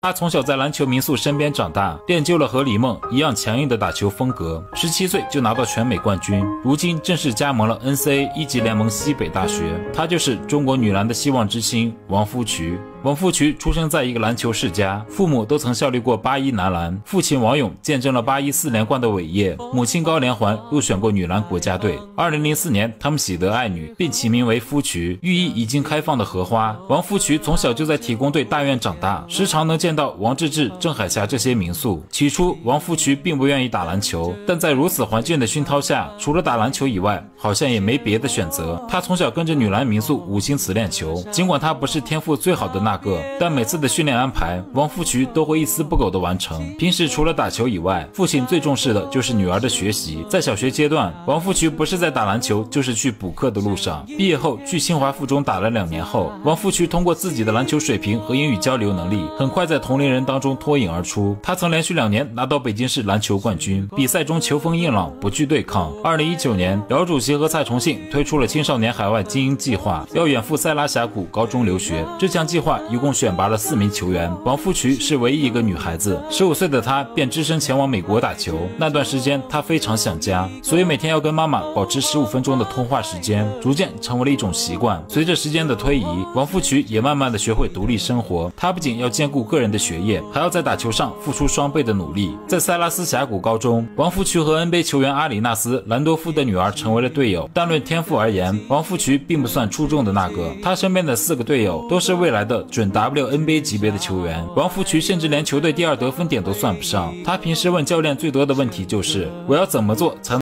他从小在篮球名宿身边长大，练就了和李梦一样强硬的打球风格。十七岁就拿到全美冠军，如今正式加盟了 NCAA 一级联盟西北大学。他就是中国女篮的希望之星王夫渠。王富渠出生在一个篮球世家，父母都曾效力过八一男篮。父亲王勇见证了八一四连冠的伟业，母亲高连环入选过女篮国家队。二零零四年，他们喜得爱女，并起名为富渠，寓意已经开放的荷花。王富渠从小就在体工队大院长大，时常能见到王治郅、郑海霞这些名宿。起初，王富渠并不愿意打篮球，但在如此环境的熏陶下，除了打篮球以外，好像也没别的选择。他从小跟着女篮名宿五星慈练球，尽管他不是天赋最好的那。个，但每次的训练安排，王富渠都会一丝不苟的完成。平时除了打球以外，父亲最重视的就是女儿的学习。在小学阶段，王富渠不是在打篮球，就是去补课的路上。毕业后去清华附中打了两年后，王富渠通过自己的篮球水平和英语交流能力，很快在同龄人当中脱颖而出。他曾连续两年拿到北京市篮球冠军，比赛中球风硬朗，不惧对抗。二零一九年，姚主席和蔡崇信推出了青少年海外精英计划，要远赴塞拉峡谷高中留学。这项计划。一共选拔了四名球员，王富渠是唯一一个女孩子。十五岁的她便只身前往美国打球。那段时间，她非常想家，所以每天要跟妈妈保持十五分钟的通话时间，逐渐成为了一种习惯。随着时间的推移，王富渠也慢慢的学会独立生活。她不仅要兼顾个人的学业，还要在打球上付出双倍的努力。在塞拉斯峡谷高中，王富渠和 NBA 球员阿里纳斯兰多夫的女儿成为了队友。但论天赋而言，王富渠并不算出众的那个。他身边的四个队友都是未来的。准 WNBA 级别的球员王福渠甚至连球队第二得分点都算不上。他平时问教练最多的问题就是：我要怎么做才能？